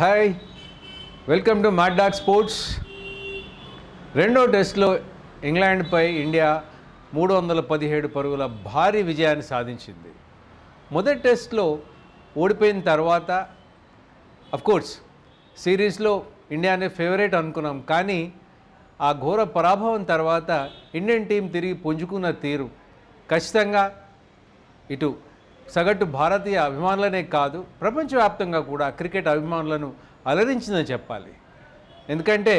Hi welcome to mad sports రెండో టెస్ట్లో ఇంగ్లాండ్పై India మూడు వందల పదిహేడు పరుగుల భారీ విజయాన్ని సాధించింది. మొదటి టెస్ట్లో ఓడిపోయిన తర్వాత కోర్స్ సిరీస్లో ఇండియానే ఫేవరెట్ అనుకున్నాం. కానీ ఆ ఘోర పరాభవం తర్వాత ఇండియన్ టీం తిరిగి పుంజుకున్న తీరు ఖచ్చితంగా ఇటు సగటు భారతీయ అభిమానులనే కాదు ప్రపంచవ్యాప్తంగా కూడా క్రికెట్ అభిమానులను అలరించిందని చెప్పాలి. ఎందుకంటే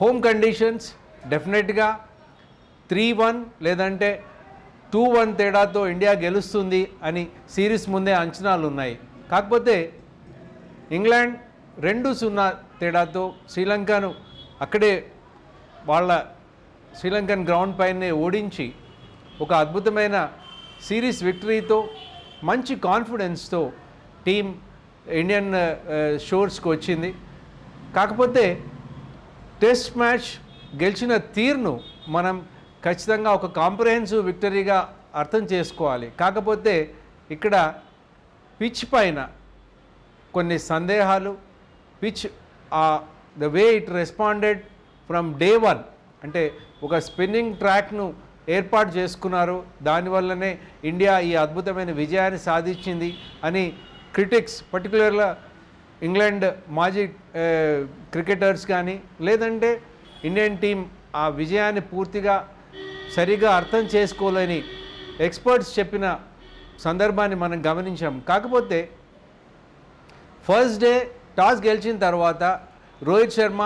హోమ్ కండిషన్స్ డెఫినెట్గా త్రీ వన్ లేదంటే టూ వన్ తేడాతో ఇండియా గెలుస్తుంది అని సిరీస్ ముందే అంచనాలు ఉన్నాయి. కాకపోతే ఇంగ్లాండ్ రెండు సున్నా తేడాతో శ్రీలంకను అక్కడే వాళ్ళ శ్రీలంకన్ గ్రౌండ్ పైనే ఓడించి ఒక అద్భుతమైన సిరీస్ విక్టరీతో మంచి కాన్ఫిడెన్స్తో టీం ఇండియన్ షోర్స్కి వచ్చింది. కాకపోతే టెస్ట్ మ్యాచ్ గెలిచిన తీరును మనం ఖచ్చితంగా ఒక కాంప్రహెన్సివ్ విక్టరీగా అర్థం చేసుకోవాలి. కాకపోతే ఇక్కడ పిచ్ పైన కొన్ని సందేహాలు pitch the way it responded from day one అంటే ఒక స్పిన్నింగ్ ట్రాక్ను ఏర్పాటు చేసుకున్నారు. దానివల్లనే ఇండియా ఈ అద్భుతమైన విజయాన్ని సాధించింది అని క్రిటిక్స్ పర్టికులర్గా ఇంగ్లాండ్ మాజీ క్రికెటర్స్ కానీ లేదంటే ఇండియన్ టీం ఆ విజయాన్ని పూర్తిగా సరిగా అర్థం చేసుకోలేని ఎక్స్పర్ట్స్ చెప్పిన సందర్భాన్ని మనం గమనించాం. కాకపోతే ఫస్ట్ డే టాస్ గెలిచిన తర్వాత రోహిత్ శర్మ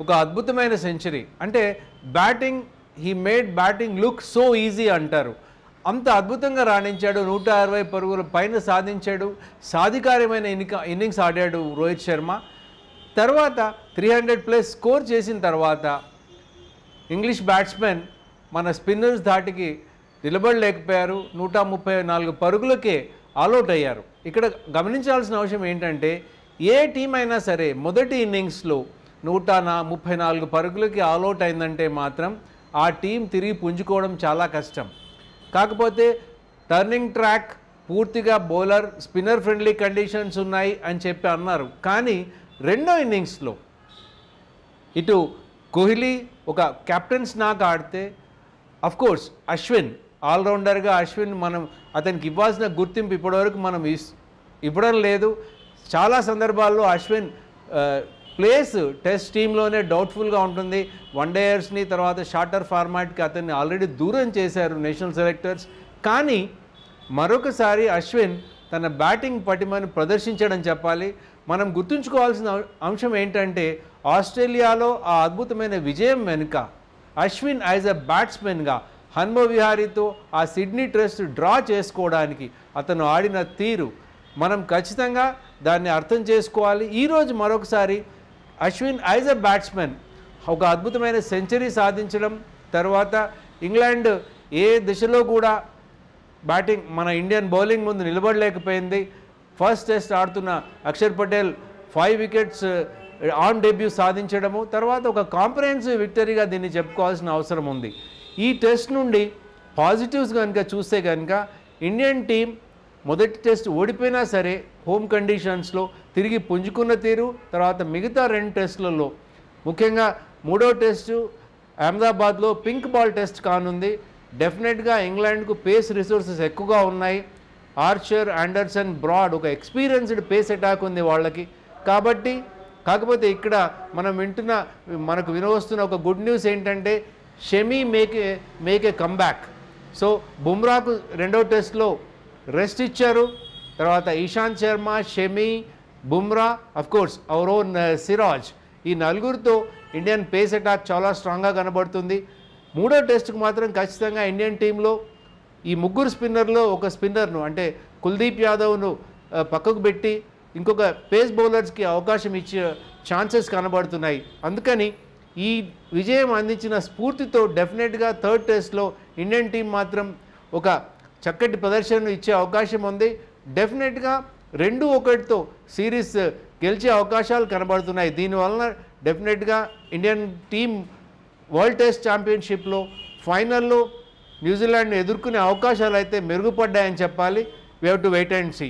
ఒక అద్భుతమైన సెంచరీ. అంటే batting he made batting look so easy అంటారు. అంత అద్భుతంగా రాణించాడు. నూట అరవై పరుగుల పైన సాధించాడు. సాధికారమైన ఇన్నిక ఇన్నింగ్స్ ఆడాడు రోహిత్ శర్మ. తర్వాత త్రీ హండ్రెడ్ ప్లస్ స్కోర్ చేసిన తర్వాత ఇంగ్లీష్ బ్యాట్స్మెన్ మన స్పిన్నర్స్ ధాటికి నిలబడలేకపోయారు. నూట ముప్పై నాలుగు పరుగులకే ఆల్అౌట్ అయ్యారు. ఇక్కడ గమనించాల్సిన అవసరం ఏంటంటే ఏ టీం అయినా సరే మొదటి ఇన్నింగ్స్లో నూట నా ముప్పై నాలుగు పరుగులకి ఆల్అౌట్ అయిందంటే మాత్రం ఆ టీం తిరిగి పుంజుకోవడం చాలా కష్టం. కాకపోతే టర్నింగ్ ట్రాక్ పూర్తిగా బౌలర్ స్పిన్నర్ ఫ్రెండ్లీ కండిషన్స్ ఉన్నాయి అని చెప్పి అన్నారు. కానీ రెండో ఇన్నింగ్స్లో ఇటు కోహ్లీ ఒక కెప్టెన్స్ నాకు ఆడితే కోర్స్ అశ్విన్ ఆల్రౌండర్గా అశ్విన్ మనం అతనికి ఇవ్వాల్సిన గుర్తింపు ఇప్పటివరకు మనం ఇస్- ఇవ్వడం లేదు. చాలా సందర్భాల్లో అశ్విన్ ప్లేస్ టెస్ట్ టీంలోనే డౌట్ఫుల్గా ఉంటుంది. వన్ డేయర్స్ని తర్వాత షార్టర్ ఫార్మాట్కి అతన్ని ఆల్రెడీ దూరం చేశారు నేషనల్ సెలెక్టర్స్. కానీ మరొకసారి అశ్విన్ తన బ్యాటింగ్ పటిమను ప్రదర్శించడం చెప్పాలి. మనం గుర్తుంచుకోవాల్సిన అంశం ఏంటంటే ఆస్ట్రేలియాలో ఆ అద్భుతమైన విజయం వెనుక అశ్విన్ యాజ్ అ బ్యాట్స్మెన్గా హన్మ విహారీతో ఆ సిడ్నీ టెస్ట్ డ్రా చేసుకోవడానికి అతను ఆడిన తీరు. మనం ఖచ్చితంగా దాన్ని అర్థం చేసుకోవాలి. ఈరోజు మరొకసారి అశ్విన్ యాజ్ అ బ్యాట్స్మెన్ ఒక అద్భుతమైన సెంచరీ సాధించడం తర్వాత ఇంగ్లాండ్ ఏ దిశలో కూడా బ్యాటింగ్ మన ఇండియన్ బౌలింగ్ ముందు నిలబడలేకపోయింది. ఫస్ట్ టెస్ట్ ఆడుతున్న Axar Patel five wickets on debut సాధించడము తర్వాత ఒక కాంప్రహెన్సివ్ విక్టరీగా దీన్ని చెప్పుకోవాల్సిన అవసరం ఉంది. ఈ టెస్ట్ నుండి పాజిటివ్స్ కనుక చూస్తే కనుక ఇండియన్ టీం మొదటి టెస్ట్ ఓడిపోయినా సరే హోమ్ కండిషన్స్లో తిరిగి పుంజుకున్న తీరు తర్వాత మిగతా రెండు టెస్టులలో. ముఖ్యంగా మూడో టెస్టు అహ్మదాబాద్లో పింక్ బాల్ టెస్ట్ కానుంది. డెఫినెట్గా ఇంగ్లాండ్కు పేస్ రిసోర్సెస్ ఎక్కువగా ఉన్నాయి. ఆర్చర్ ఆండర్సన్ బ్రాడ్ ఒక ఎక్స్పీరియన్స్డ్ పేస్ అటాక్ ఉంది వాళ్ళకి. కాబట్టి కాకపోతే ఇక్కడ మనం వింటున్న మనకు వినవస్తున్న ఒక గుడ్ న్యూస్ ఏంటంటే Shami make make make a comeback. So బుమ్రాకు రెండో టెస్ట్లో రెస్ట్ ఇచ్చారు. తర్వాత Ishant Sharma Shami Bumrah course our own Siraj. ఈ నలుగురితో ఇండియన్ పేస్ అటాక్ చాలా స్ట్రాంగ్గా కనబడుతుంది. మూడో టెస్ట్కు మాత్రం ఖచ్చితంగా ఇండియన్ టీంలో ఈ ముగ్గురు స్పిన్నర్లో ఒక స్పిన్నర్ను అంటే కుల్దీప్ యాదవ్ను uh, పక్కకు పెట్టి ఇంకొక పేస్ బౌలర్స్కి అవకాశం ఇచ్చే ఛాన్సెస్ కనబడుతున్నాయి. అందుకని ఈ విజయం అందించిన స్ఫూర్తితో డెఫినెట్గా థర్డ్ టెస్ట్లో ఇండియన్ టీం మాత్రం ఒక చక్కటి ప్రదర్శనను ఇచ్చే అవకాశం ఉంది. డెఫినెట్గా రెండు ఒకటితో సిరీస్ గెలిచే అవకాశాలు కనబడుతున్నాయి. దీనివలన డెఫినెట్గా ఇండియన్ టీం వరల్డ్ టెస్ట్ ఛాంపియన్షిప్లో ఫైనల్లో న్యూజిలాండ్ని ఎదుర్కొనే అవకాశాలు అయితే మెరుగుపడ్డాయని చెప్పాలి. We have to wait and see